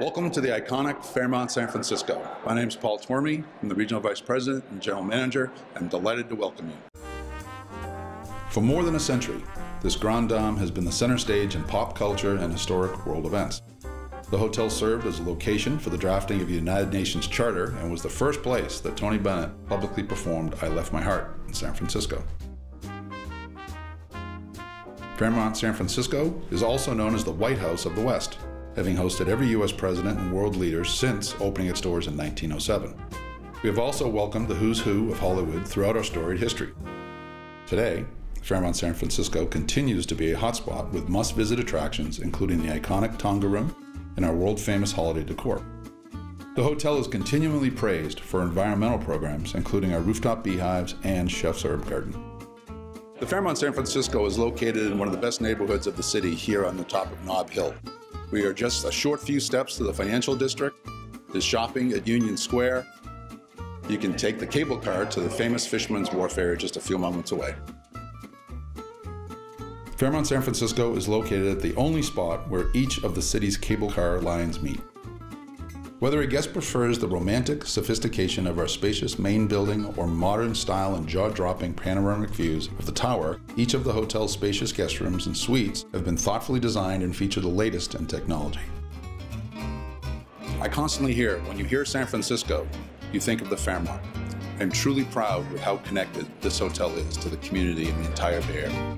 Welcome to the iconic Fairmont San Francisco. My name is Paul Tormey. I'm the Regional Vice President and General Manager. I'm delighted to welcome you. For more than a century, this Grand Dame has been the center stage in pop culture and historic world events. The hotel served as a location for the drafting of the United Nations Charter and was the first place that Tony Bennett publicly performed I Left My Heart in San Francisco. Fairmont San Francisco is also known as the White House of the West having hosted every U.S. president and world leader since opening its doors in 1907. We have also welcomed the who's who of Hollywood throughout our storied history. Today, Fairmont San Francisco continues to be a hotspot with must visit attractions, including the iconic Tonga Room and our world famous holiday decor. The hotel is continually praised for environmental programs, including our rooftop beehives and chef's herb garden. The Fairmont San Francisco is located in one of the best neighborhoods of the city here on the top of Nob Hill. We are just a short few steps to the financial district. There's shopping at Union Square. You can take the cable car to the famous Fisherman's Wharf area just a few moments away. Fairmont San Francisco is located at the only spot where each of the city's cable car lines meet. Whether a guest prefers the romantic sophistication of our spacious main building or modern style and jaw-dropping panoramic views of the tower, each of the hotel's spacious guest rooms and suites have been thoughtfully designed and feature the latest in technology. I constantly hear, when you hear San Francisco, you think of the Fairmont. I'm truly proud with how connected this hotel is to the community and the entire Bay Area.